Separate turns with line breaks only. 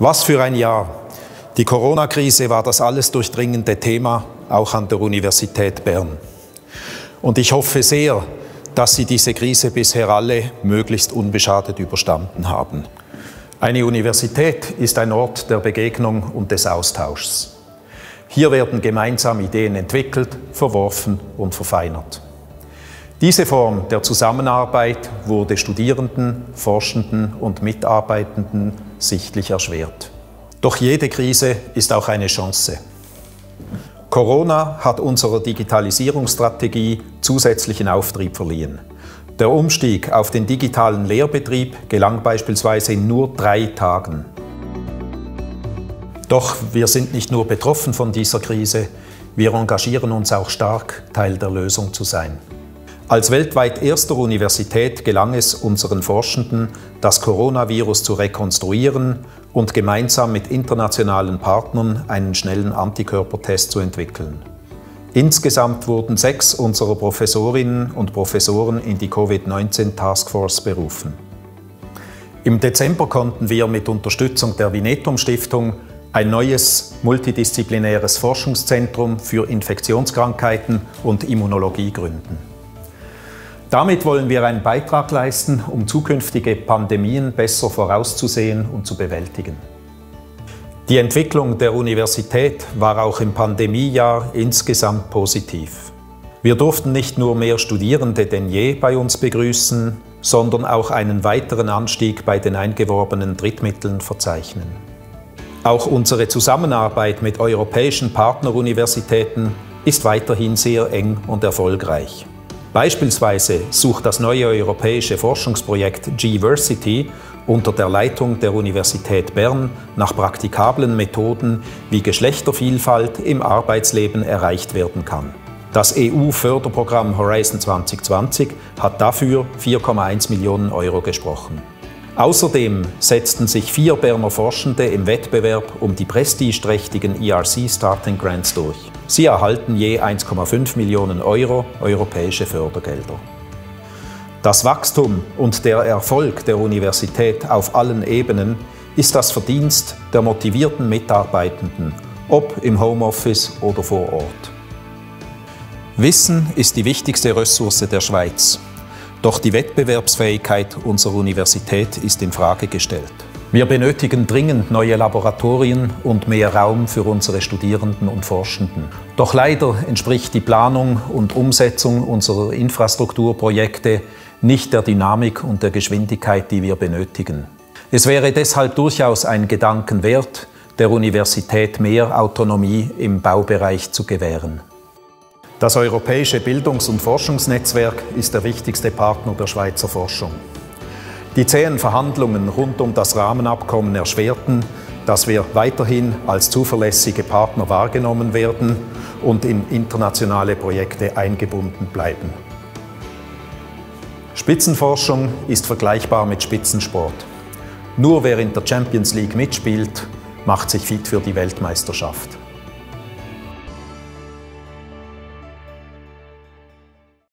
Was für ein Jahr. Die Corona-Krise war das alles durchdringende Thema, auch an der Universität Bern. Und ich hoffe sehr, dass Sie diese Krise bisher alle möglichst unbeschadet überstanden haben. Eine Universität ist ein Ort der Begegnung und des Austauschs. Hier werden gemeinsam Ideen entwickelt, verworfen und verfeinert. Diese Form der Zusammenarbeit wurde Studierenden, Forschenden und Mitarbeitenden sichtlich erschwert. Doch jede Krise ist auch eine Chance. Corona hat unserer Digitalisierungsstrategie zusätzlichen Auftrieb verliehen. Der Umstieg auf den digitalen Lehrbetrieb gelang beispielsweise in nur drei Tagen. Doch wir sind nicht nur betroffen von dieser Krise, wir engagieren uns auch stark, Teil der Lösung zu sein. Als weltweit erster Universität gelang es unseren Forschenden, das Coronavirus zu rekonstruieren und gemeinsam mit internationalen Partnern einen schnellen Antikörpertest zu entwickeln. Insgesamt wurden sechs unserer Professorinnen und Professoren in die Covid-19 Taskforce berufen. Im Dezember konnten wir mit Unterstützung der Vinetum Stiftung ein neues multidisziplinäres Forschungszentrum für Infektionskrankheiten und Immunologie gründen. Damit wollen wir einen Beitrag leisten, um zukünftige Pandemien besser vorauszusehen und zu bewältigen. Die Entwicklung der Universität war auch im Pandemiejahr insgesamt positiv. Wir durften nicht nur mehr Studierende denn je bei uns begrüßen, sondern auch einen weiteren Anstieg bei den eingeworbenen Drittmitteln verzeichnen. Auch unsere Zusammenarbeit mit europäischen Partneruniversitäten ist weiterhin sehr eng und erfolgreich. Beispielsweise sucht das neue europäische Forschungsprojekt G-Versity unter der Leitung der Universität Bern nach praktikablen Methoden, wie Geschlechtervielfalt im Arbeitsleben erreicht werden kann. Das EU-Förderprogramm Horizon 2020 hat dafür 4,1 Millionen Euro gesprochen. Außerdem setzten sich vier Berner Forschende im Wettbewerb um die prestigeträchtigen ERC Starting Grants durch. Sie erhalten je 1,5 Millionen Euro europäische Fördergelder. Das Wachstum und der Erfolg der Universität auf allen Ebenen ist das Verdienst der motivierten Mitarbeitenden, ob im Homeoffice oder vor Ort. Wissen ist die wichtigste Ressource der Schweiz. Doch die Wettbewerbsfähigkeit unserer Universität ist in Frage gestellt. Wir benötigen dringend neue Laboratorien und mehr Raum für unsere Studierenden und Forschenden. Doch leider entspricht die Planung und Umsetzung unserer Infrastrukturprojekte nicht der Dynamik und der Geschwindigkeit, die wir benötigen. Es wäre deshalb durchaus ein Gedanken wert, der Universität mehr Autonomie im Baubereich zu gewähren. Das Europäische Bildungs- und Forschungsnetzwerk ist der wichtigste Partner der Schweizer Forschung. Die zähen Verhandlungen rund um das Rahmenabkommen erschwerten, dass wir weiterhin als zuverlässige Partner wahrgenommen werden und in internationale Projekte eingebunden bleiben. Spitzenforschung ist vergleichbar mit Spitzensport. Nur wer in der Champions League mitspielt, macht sich fit für die Weltmeisterschaft.